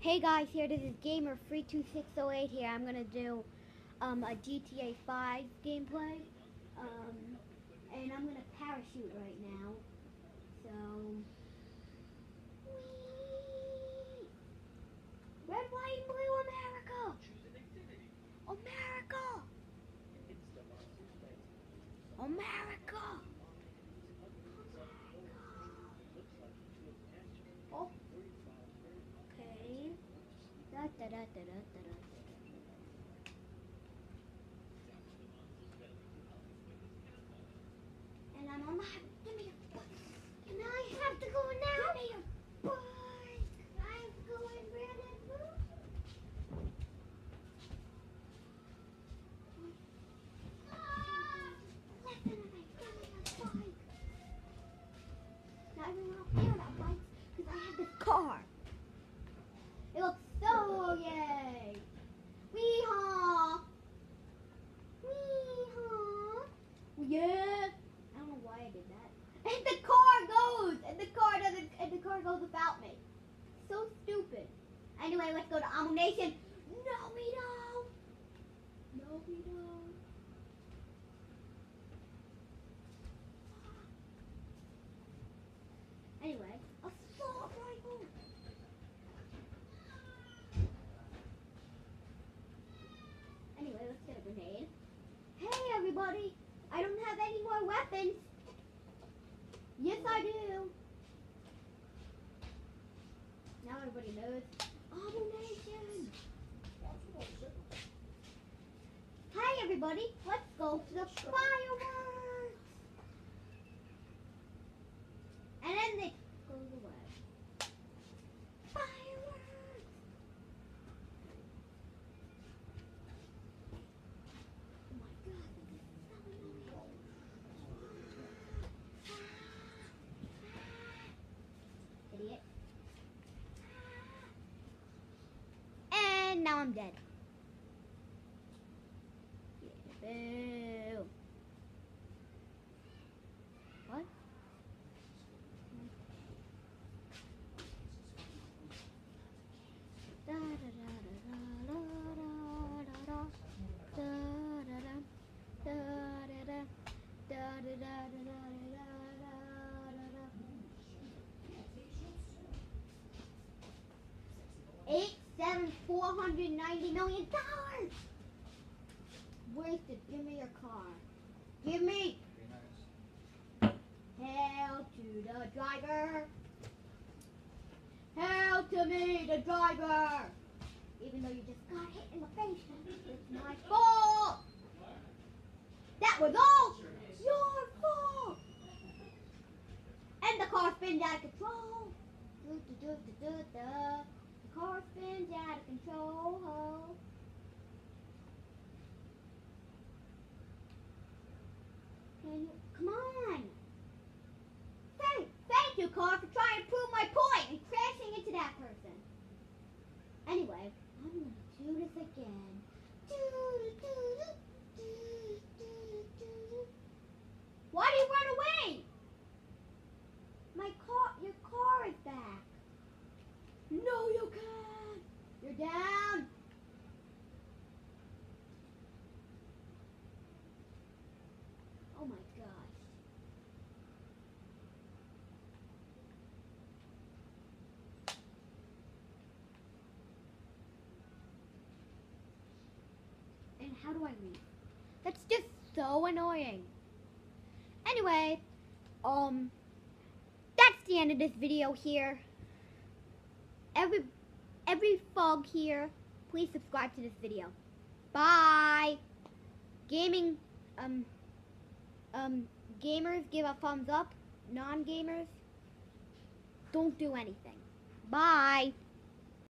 Hey guys, here this is Gamer 32608 here. I'm gonna do um, a GTA 5 gameplay, um, and I'm gonna parachute right now. So, Whee! red, white, and blue, America! America! America! Oh. Okay. Da da da da da da da. And I'm on my give me your foot. And I have to go now. Give me your foot. I'm going really blue. Ah, listen to me. Give me your bike. Now everyone else care about bikes because I have this car. It looks so yay! Wee-haw! Wee-haw! Yeah! I don't know why I did that. And the car goes! And the car doesn't, and the car goes without me. So stupid. Anyway, let's go to Ammu-Nation. No, we don't! No, we don't. Anyway, assault rifle! Anyway, let's get a grenade. Hey, everybody! I don't have any more weapons. Yes, I do. Now everybody knows. Abomination! Hi, everybody. Let's go to the fireworks. And then it goes away. Fireworks! Oh my god, this is so annoying. Idiot. And now I'm dead. Yeah, Eight, seven, four hundred ninety million dollars. Wasted. Give me your car. Give me. Hail to the driver. Hail to me, the driver. Even though you just got hit in the face, it's my fault. That was all your fault. And the car spins out of control. Do, do, do, do, do, do. The car spins control. Can you, come on. Thank, thank you, car, for trying to prove my point and crashing into that person. Anyway, I'm gonna do this again. Why do you run away? My car, your car is back. No, you can't. You're down. Oh my gosh. And how do I leave? That's just so annoying. Anyway, um, that's the end of this video here. Every, every fog here, please subscribe to this video. Bye. Gaming, um, um, gamers give a thumbs up. Non-gamers, don't do anything. Bye.